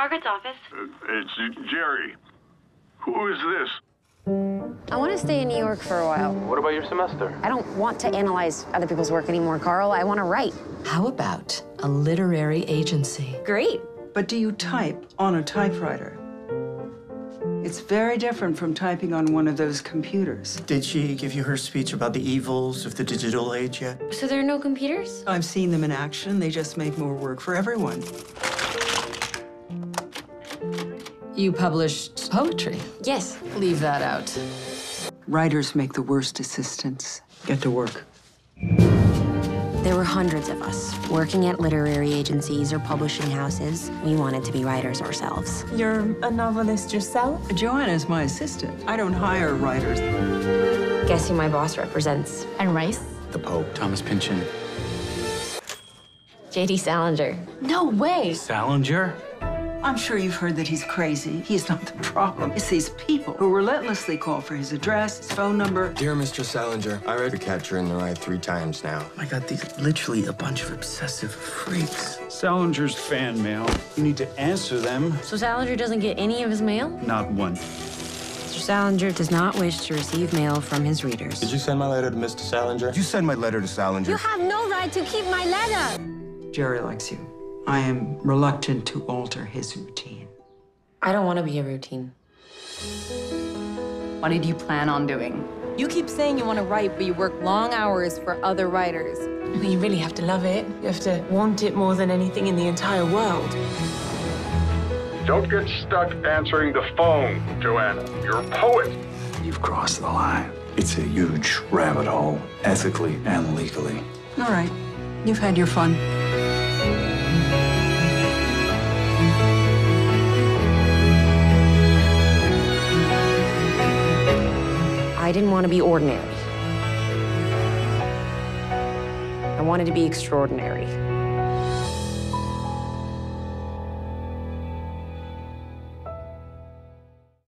Margaret's office. Uh, it's Jerry. Who is this? I want to stay in New York for a while. What about your semester? I don't want to analyze other people's work anymore, Carl. I want to write. How about a literary agency? Great. But do you type on a typewriter? It's very different from typing on one of those computers. Did she give you her speech about the evils of the digital age yet? So there are no computers? I've seen them in action. They just make more work for everyone. You published poetry. Yes. Leave that out. Writers make the worst assistants. Get to work. There were hundreds of us working at literary agencies or publishing houses. We wanted to be writers ourselves. You're a novelist yourself? Joanna's my assistant. I don't hire writers. Guess who my boss represents? Anne Rice? The Pope, Thomas Pynchon. J.D. Salinger. No way. Salinger? I'm sure you've heard that he's crazy. He's not the problem. It's these people who relentlessly call for his address, his phone number. Dear Mr. Salinger, I read The Catcher in the Rye three times now. My God, these literally a bunch of obsessive freaks. Salinger's fan mail. You need to answer them. So Salinger doesn't get any of his mail? Not one. Mr. Salinger does not wish to receive mail from his readers. Did you send my letter to Mr. Salinger? Did you send my letter to Salinger? You have no right to keep my letter. Jerry likes you. I am reluctant to alter his routine. I don't want to be a routine. What did you plan on doing? You keep saying you want to write, but you work long hours for other writers. You really have to love it. You have to want it more than anything in the entire world. Don't get stuck answering the phone, Joanna. You're a poet. You've crossed the line. It's a huge rabbit hole, ethically and legally. All right. You've had your fun. I didn't want to be ordinary. I wanted to be extraordinary.